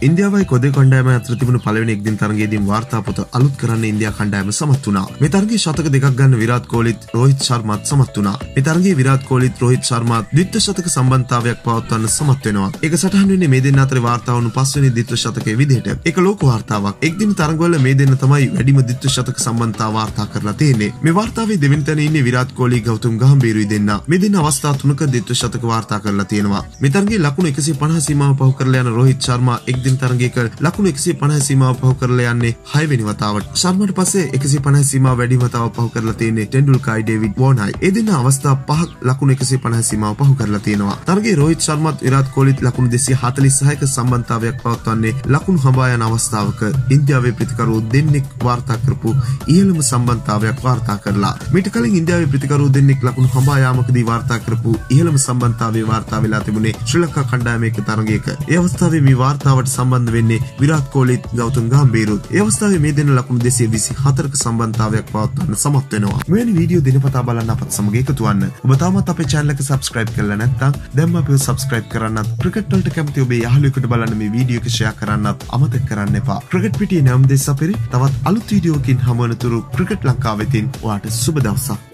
ඉන්දියාවයි කොද කණ්ඩෑම අතර තිබුණු පළවෙනි එක්දින තරගයේදී වාර්තා පොත අලුත් කරන්න ඉන්දියා කණ්ඩායම සමත් වුණා. මේ තරගයේ ශතක දෙකක් ගන්න විරාට් කෝලිත් රෝහිත් ශර්මාත් සමත් වුණා. මේ තරගයේ විරාට් කෝලිත් රෝහිත් ශර්මාත් ද්විත්ව ශතක සම්බන්ධතාවයක් පවත්වන්න සමත් වෙනවා. ඒක සටහන් වෙන්නේ මේ දෙන්න අතර වාර්තා වුණු පස්වෙනි ද්විත්ව ශතකයේ විදිහට. ඒක ලෝක වාර්තාවක්. එක්දින තරගවල මේ දෙන්න තමයි වැඩිම ද්විත්ව ශතක සම්බන්ධතාව වාර්තා කරලා තියෙන්නේ. මේ වාර්තාවේ දෙවෙනි තැන ඉන්නේ විරාට් කෝලි ගෞතම් ගම්බීරුයි දෙන්න. මේ දෙන්න අවස්ථා තුනක ද්විත්ව ශතක වාර්තා කරලා තියෙනවා. මේ තරගයේ ලකුණු 150 සීමාව පහු කරලා යන රෝහිත් ශර්මා එක්දින තරගයක ලකුණු 150 සීමාව පහු කරලා යන්නේ 6 වෙනි වතාවට. ශර්මාට පස්සේ 150 සීමාව වැඩි වතාව පහු කරලා තියෙන්නේ ටෙන්ඩුල්කයි ඩේවිඩ් වෝනයි. ඒ දෙන්න අවස්ථා පහක් ලකුණු 150 සීමාව පහු කරලා තියෙනවා. තරගයේ රෝහිත් ශර්මත් විරාට් කෝලිත් ලකුණු 246ක සම්බන්ධතාවයක් පවත්වන්නේ ලකුණු හඹා යන අවස්ථාවක ඉන්දියාවේ ප්‍රතිකරු දෙන්නෙක් වාර්තා කරපු ඉහළම සම්බන්ධතාවයක් වාර්තා කරලා. මීට කලින් ඉන්දියාවේ ප්‍රතිකරු දෙන්නෙක් ලකුණු හඹා යාමකදී වාර්තා කරපු ඉහළම සම්බන්ධතාවයේ වාර්තා වෙලා තිබුණේ ශ්‍රී ලංකා කණ්ඩායමේ තරගයක. ඒ අවස්ථාවේ මේ වාර්තාවට සම්බන්ධ වෙන්නේ විරාට් කෝලිත් ගෞතම් ගම්බීරුත්. ඒ අවස්ථාවේ මේ දෙන්න ලකුණු 224ක සම්බන්ධතාවයක් පවත්වන්න සමත් වෙනවා. මෙවැනි වීඩියෝ දිනපතා බලන්න අපත් සමග එකතු වන්න. ඔබ තාමත් අපේ channel එක subscribe කරලා නැත්නම් දැන්ම අපිව subscribe කරන්නත් ක්‍රිකට් වලට කැමති ඔබේ යාළුවෙකුට බලන්න මේ වීඩියෝ එක share කරන්නත් අමතක කරන්න එපා. ක්‍රිකට් පිටියේ නම් දෙස් අපිරි තවත් අලුත් වීඩියෝකින් හමුවනතුරු ක්‍රිකට් ලංකාවෙතින් ඔයාට සුබ දවසක්.